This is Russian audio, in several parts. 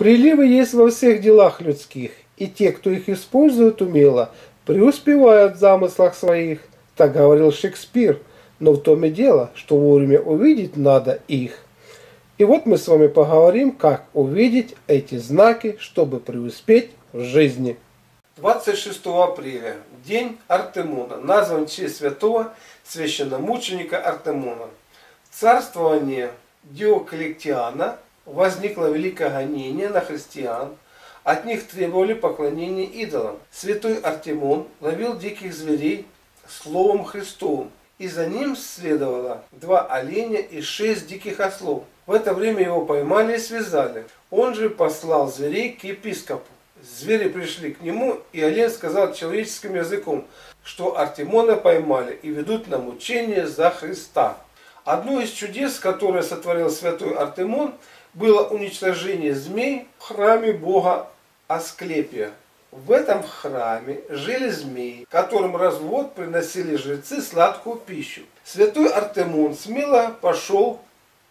Приливы есть во всех делах людских, и те, кто их использует умело, преуспевают в замыслах своих. Так говорил Шекспир, но в том и дело, что вовремя увидеть надо их. И вот мы с вами поговорим, как увидеть эти знаки, чтобы преуспеть в жизни. 26 апреля, день Артемона, назван честь святого священномученика Артемона. Царствование Диоклетиана возникло великое гонение на христиан. От них требовали поклонения идолам. Святой Артемон ловил диких зверей словом Христовым, и за ним следовало два оленя и шесть диких ослов. В это время его поймали и связали. Он же послал зверей к епископу. Звери пришли к нему, и олень сказал человеческим языком, что Артемона поймали и ведут на мучение за Христа. Одно из чудес, которое сотворил святой Артемон, было уничтожение змей в храме бога Асклепия. В этом храме жили змеи, которым развод приносили жрецы сладкую пищу. Святой Артемон смело пошел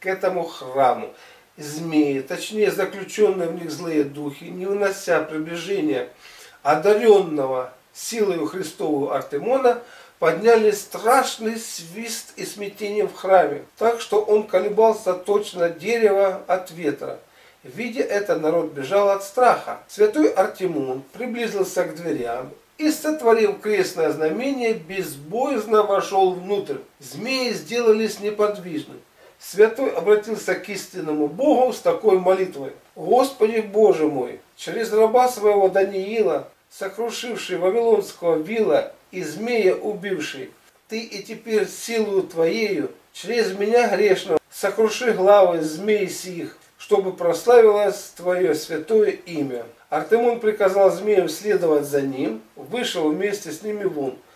к этому храму змеи, точнее заключенные в них злые духи, не вынося приближения одаренного силою Христовую Артемона, подняли страшный свист и смятение в храме, так что он колебался точно дерево от ветра. Видя это, народ бежал от страха. Святой Артемон приблизился к дверям и, сотворив крестное знамение, безбоязно вошел внутрь. Змеи сделались неподвижны. Святой обратился к истинному Богу с такой молитвой. «Господи Боже мой, через раба своего Даниила, сокрушивший Вавилонского вила и змея убивший, ты и теперь силою Твоею, через меня грешного, сокруши главы змей сих, чтобы прославилось Твое святое имя». Артемон приказал змеям следовать за ним, вышел вместе с ними вон –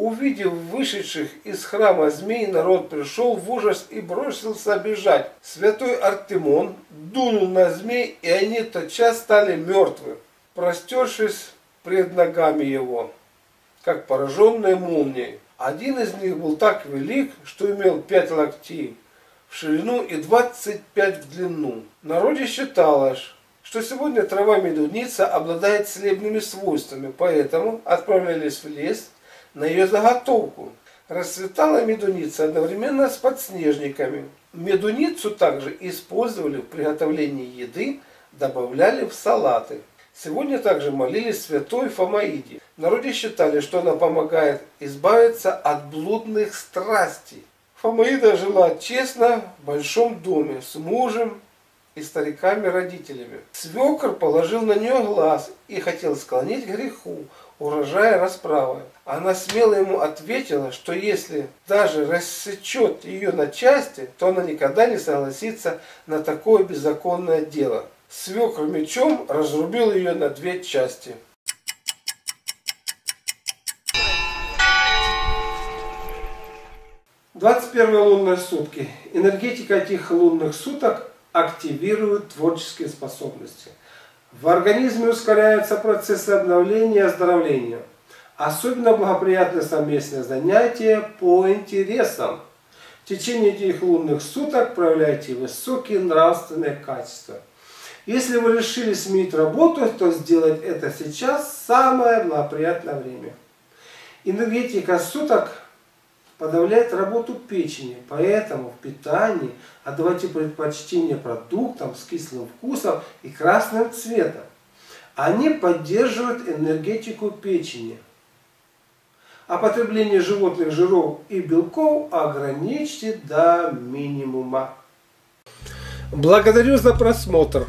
Увидев вышедших из храма змей, народ пришел в ужас и бросился бежать. Святой Артемон дунул на змей, и они тотчас стали мертвы, простершись пред ногами его, как пораженные молнией. Один из них был так велик, что имел пять локтей в ширину и двадцать пять в длину. Народе считалось, что сегодня трава медуница обладает целебными свойствами, поэтому отправлялись в лес – на ее заготовку. Расцветала медуница одновременно с подснежниками. Медуницу также использовали в приготовлении еды, добавляли в салаты. Сегодня также молились святой Фомаиде. В народе считали, что она помогает избавиться от блудных страстей. Фомаида жила честно в большом доме с мужем и стариками-родителями. Свекр положил на нее глаз и хотел склонить к греху, урожая расправы. Она смело ему ответила, что если даже рассечет ее на части, то она никогда не согласится на такое беззаконное дело. Свекр мечом разрубил ее на две части. Двадцать первые лунные сутки. Энергетика этих лунных суток активирует творческие способности. В организме ускоряются процессы обновления и оздоровления. Особенно благоприятны совместные занятия по интересам. В течение этих лунных суток проявляйте высокие нравственные качества. Если вы решили сменить работу, то сделать это сейчас самое благоприятное время. Энергетика суток подавляет работу печени, поэтому в питании отдавайте предпочтение продуктам с кислым вкусом и красным цветом. Они поддерживают энергетику печени. А потребление животных жиров и белков ограничьте до минимума. Благодарю за просмотр.